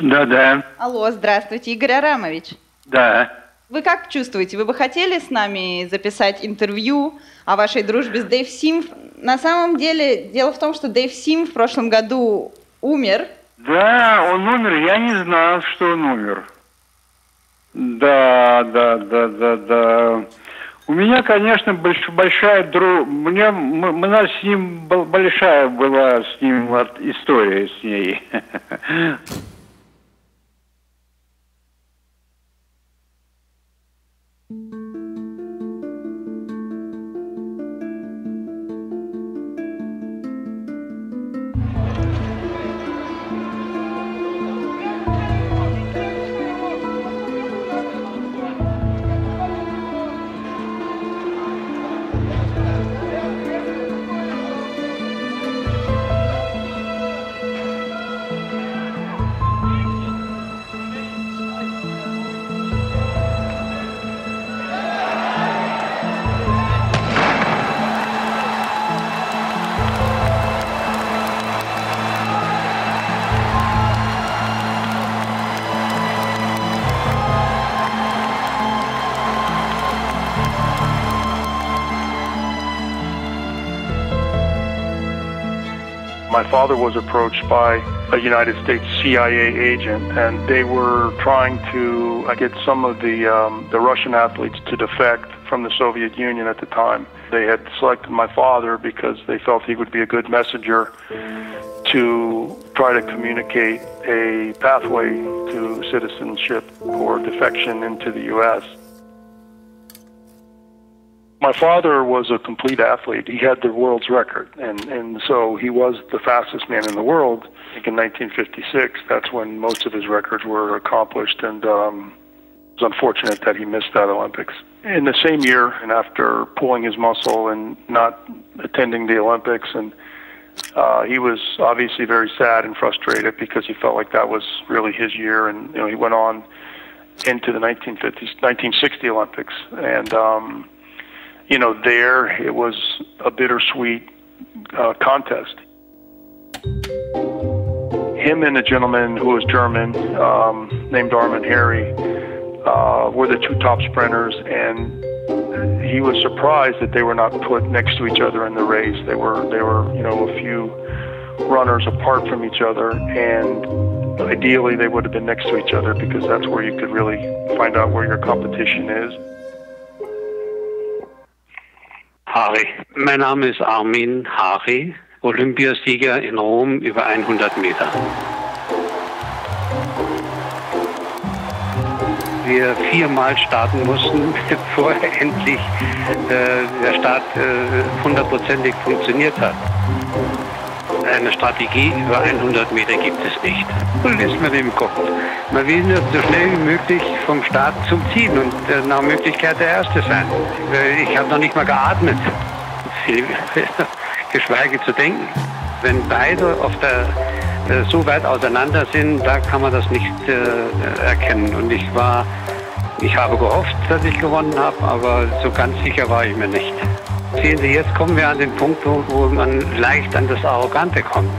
Да, да, Алло, здравствуйте, Игорь Арамович. да. Вы как чувствуете? Вы бы хотели с нами записать интервью о вашей дружбе с Дэйв Сим? На самом деле, дело в том, что Дэйв Сим в прошлом году умер. Да, он умер, я не знал, что он умер. Да, да, да, да, да. У меня, конечно, больш- большая дружба. У меня, м- у нас с ним был- большая была с ним вот история с ней. My father was approached by a United States CIA agent, and they were trying to uh, get some of the um, the Russian athletes to defect from the Soviet Union at the time. They had selected my father because they felt he would be a good messenger to try to communicate a pathway to citizenship or defection into the U.S. My father was a complete athlete. He had the world's record, and, and so he was the fastest man in the world. I think in 1956, that's when most of his records were accomplished, and um, it was unfortunate that he missed that Olympics. In the same year, and after pulling his muscle and not attending the Olympics, and uh, he was obviously very sad and frustrated because he felt like that was really his year, and you know he went on into the 1950s, 1960 Olympics, and um, you know, there it was a bittersweet uh, contest. Him and a gentleman who was German um, named Armin Hary uh, were the two top sprinters, and he was surprised that they were not put next to each other in the race. They were, they were, you know, a few runners apart from each other, and ideally they would have been next to each other because that's where you could really find out where your competition is. Hari. Mein Name ist Armin Hari, Olympiasieger in Rom über 100 Meter. Wir viermal starten mussten, bevor endlich äh, der Start äh, hundertprozentig funktioniert hat. Eine Strategie über 100 Meter gibt es nicht. Und ist man im Kopf. Man will nur so schnell wie möglich vom Start zum Ziel und äh, nach Möglichkeit der Erste sein. Ich habe noch nicht mal geatmet, geschweige zu denken. Wenn beide auf der, äh, so weit auseinander sind, da kann man das nicht äh, erkennen. Und ich war, ich habe gehofft, dass ich gewonnen habe, aber so ganz sicher war ich mir nicht. Sehen Sie, jetzt kommen wir an den Punkt, wo, man leicht an das Arrogante kommt.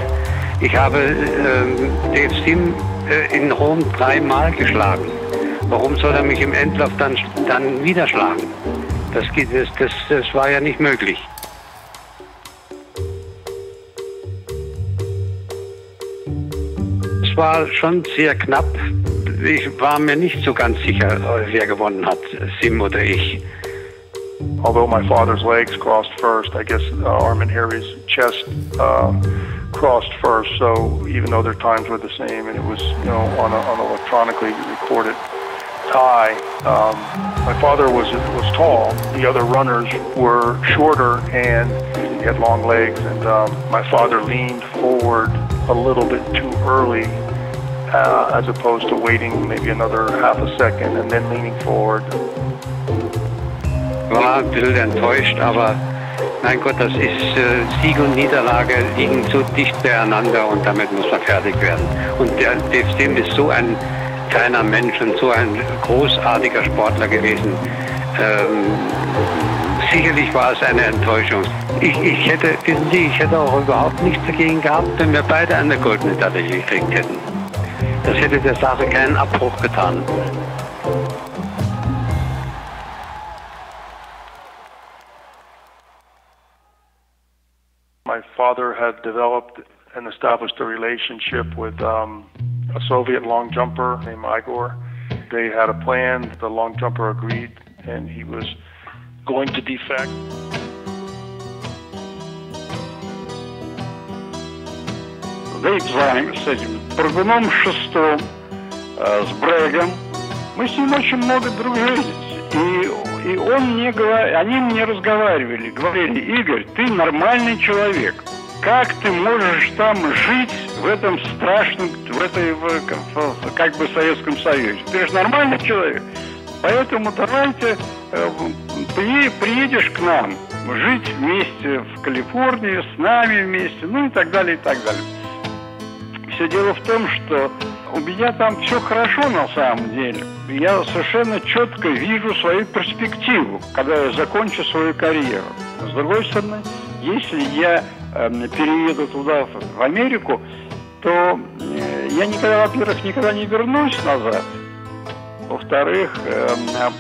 Ich habe ähm, Dave Sim äh, in Rom dreimal geschlagen. Warum soll er mich im Endlauf dann, dann wieder schlagen? Das, geht- das, das, das war ja nicht möglich. Es war schon sehr knapp. Ich war mir nicht so ganz sicher, äh, wer gewonnen hat, Sim oder ich. Although my father's legs crossed first, I guess uh, Armin Hary's chest uh, crossed first. So even though their times were the same, and it was you know on, on electronically recorded tie, um, my father was was tall. The other runners were shorter, and he had long legs. And um, my father leaned forward a little bit too early. Uh, as opposed to waiting maybe another half a second and then leaning forward war ein bisschen enttäuscht, aber mein Gott, das ist äh, Sieg und Niederlage liegen so dicht beieinander und damit muss man fertig werden. Und der Sim ist so ein feiner Mensch und so ein großartiger Sportler gewesen. Ähm, sicherlich war es eine Enttäuschung. Ich, ich hätte, wissen Sie, ich hätte auch überhaupt nichts dagegen gehabt, wenn wir beide eine goldene Medaille gekriegt hätten. Das hätte der Sache keinen Abbruch getan. My father had developed and established a relationship with um, a Soviet long jumper named Igor. They had a plan. The long jumper agreed, and he was going to defect. Вейпзайм с этим прыгуном шестом, э, с Брэгом. Мы с ним очень много дружили. И, и он мне говорил, они мне разговаривали, говорили, Игорь, ты нормальный человек. Как ты можешь там жить в этом страшном, в этой, в, как бы Советском Союзе? Ты же нормальный человек. Поэтому давайте э, при, приедешь к нам жить вместе в Калифорнии, с нами вместе, ну и так далее, и так далее. Все дело в том, что у меня там все хорошо на самом деле. Я совершенно четко вижу свою перспективу, когда я закончу свою карьеру. С другой стороны, если я э, перееду туда, в Америку, то э, я никогда, во-первых, никогда не вернусь назад. Во-вторых, э,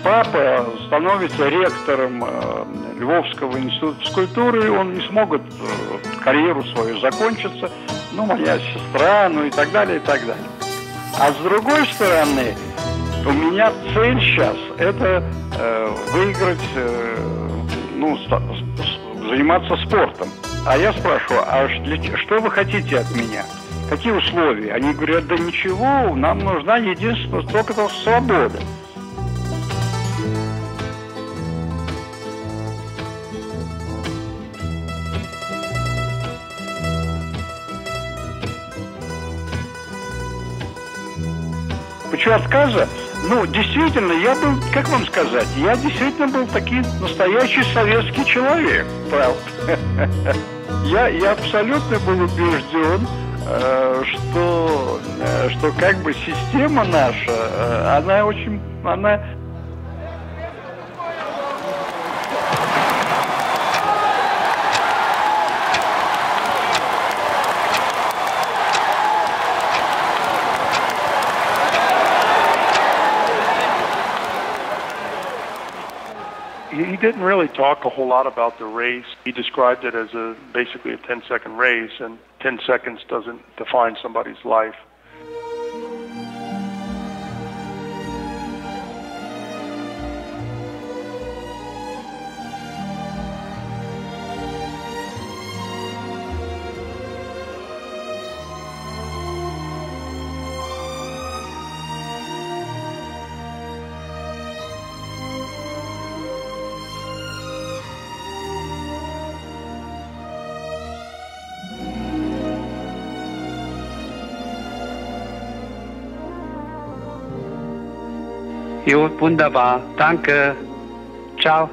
папа становится ректором э, Львовского института физкультуры, он не смогут э, карьеру свою закончиться, ну, моя сестра, ну и так далее, и так далее. А с другой стороны, у меня цель сейчас это э, выиграть, э, ну, заниматься спортом. А я спрашиваю, а что вы хотите от меня? Какие условия? Они говорят, да ничего, нам нужна единственная только свобода. Почему отказа? Ну, действительно, я был, как вам сказать, я действительно был такой настоящий советский человек, правда. Я, я абсолютно был убежден, э, что, э, что как бы система наша, э, она очень, она he didn't really talk a whole lot about the race. He described it as a basically a 10 second race, and 10 seconds doesn't define somebody's life. Jo, wunderbar. Danke. Ciao.